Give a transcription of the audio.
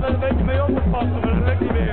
moet er een beetje mee op te passen, maar dat lukt niet meer.